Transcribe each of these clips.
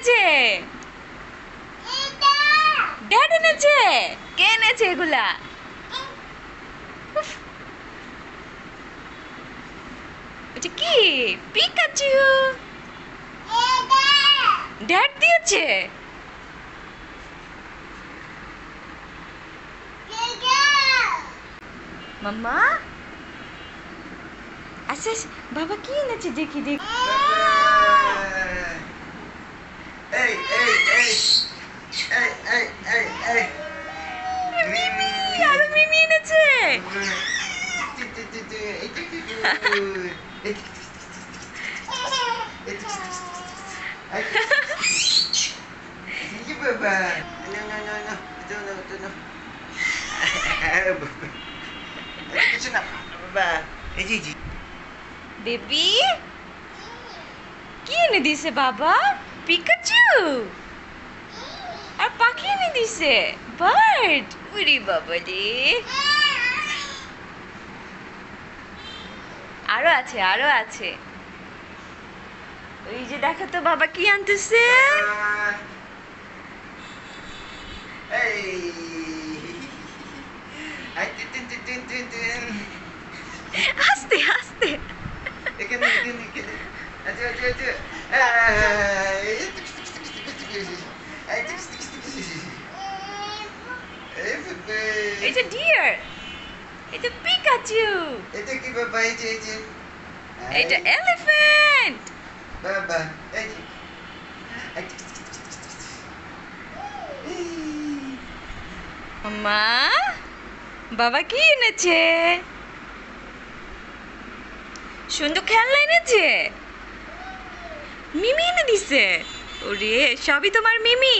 এনেছে? ড্যাড এনেছে? কে এনেছে এগুলা? কি? পিকাচু ড্যাড দিয়েছে? মাম্মা? আচ্ছা আচ্ছা, বাবা কি এনেছে? দেখি দেখি। Sige baba. No, no, no, no. Ito na, ito na. Ito na. Baba. Eh, Gigi. Baby কি এনে দিছে বাবা পিকাচু আর পাখি এনে দিছে বার্ড উরি বাবা রে আরও আছে আরও আছে। ওই যে দেখো তো বাবা কি আনতেছে. আস্তে আস্তে। এখানে এখানে এখানে এটা পিকাচু এটা কি বাবা এই যে এই যে এটা এলিফ্যান্ট বাবা এই যে। মা বাবা কি এনেছে? সুন্দর খেলনা এনেছে? মিমি এনে দিছে। ওরে সবই তোমার মিমি।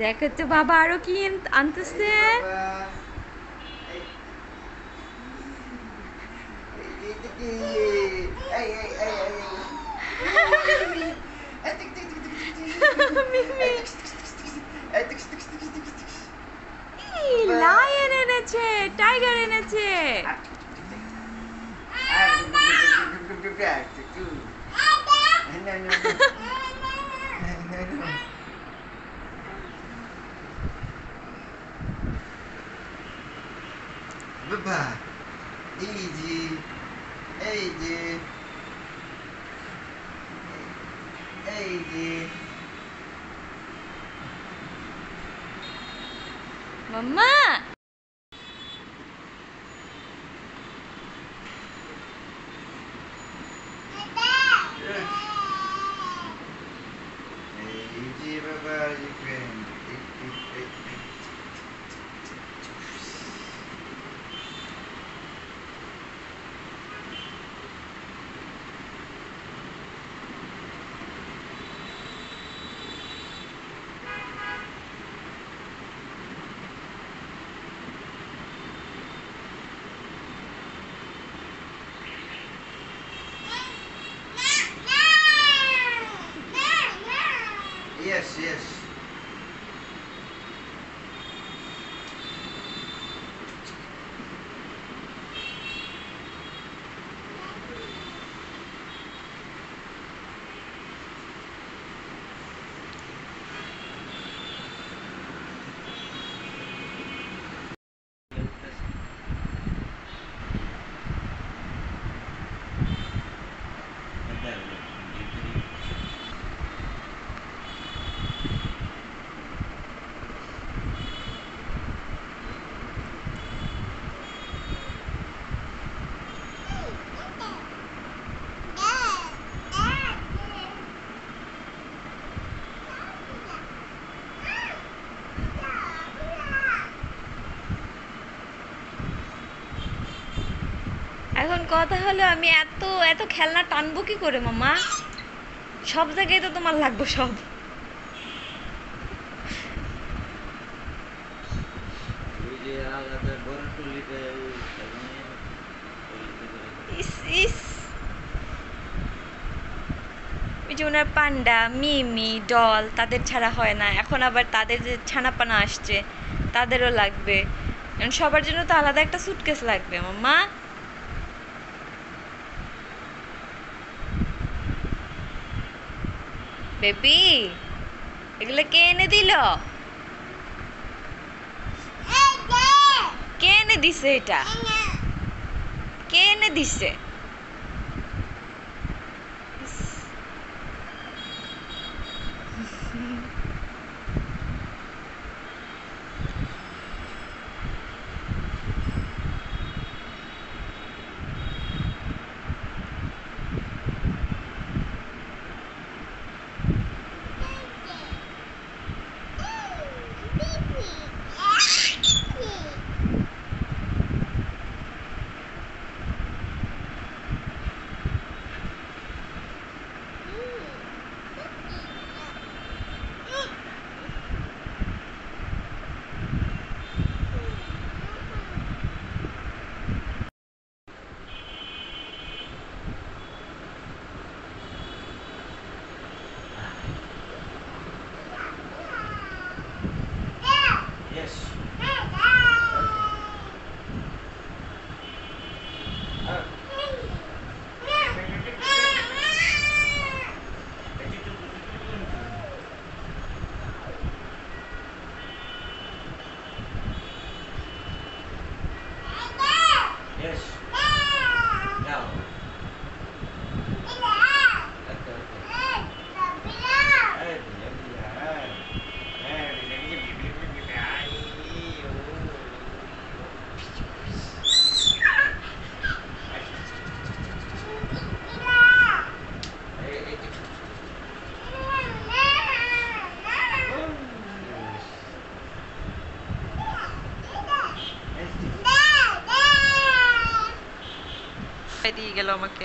দেখো তো বাবা আরও কি আনতেছে বাবা, এই। এই যে কি? এই, এই, এই, এই, এই। এই, tick, tick, tick, tick, tick, Yes, yes. কথা হলো আমি এত এত খেলনা টানবো কি করে, মামা? সব জায়গায় তো তোমার লাগবে সব। ওনার পান্ডা, মিমি, ডল, তাদের ছাড়া হয় না। এখন আবার তাদের যে ছানাপানা আসছে, তাদেরও লাগবে। সবার জন্য তো আলাদা একটা সুটকেস লাগবে মাম্মা বেবি এগুলো কে এনে দিল কে এনে দিছে এটা কে এনে দিছে দিয়ে গেল আমাকে।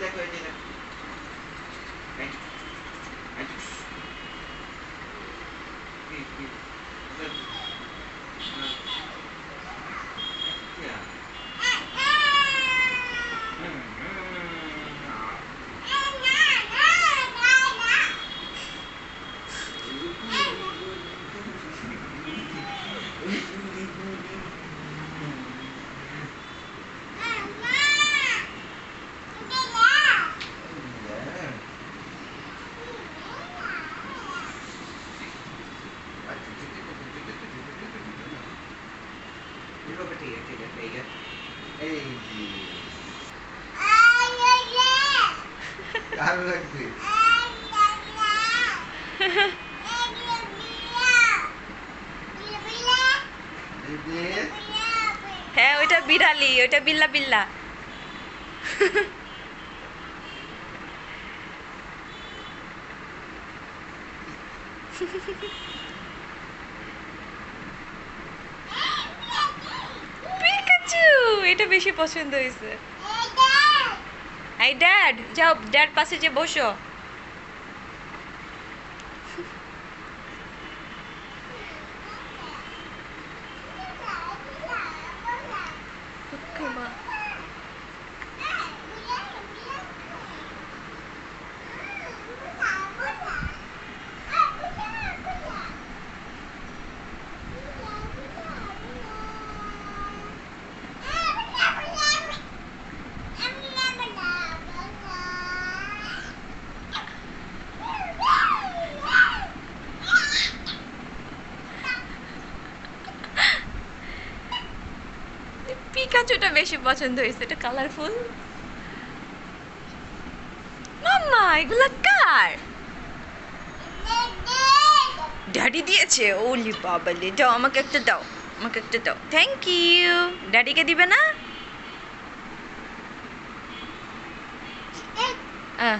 નથી Ini kok ketiga, tiga, tiga. Eh, Kalau lagi. Ini. হ্যাঁ ওইটা বিড়ালি ওইটা বিল্লা বিল্লা এটা বেশি পছন্দ হয়েছে। ড্যাড যাও ড্যাড পাশে যে বসো। পিকাচুটা বেশি পছন্দ হয়েছে, এটা কালারফুল মাম্মা, এগুলা কার? ড্যাডি দিয়েছে, ওলি বাবালে, দাও, আমাকে একটা দাও, আমাকে একটা দাও। থ্যাংক ইউ ড্যাডিকে দিবে না? আহ।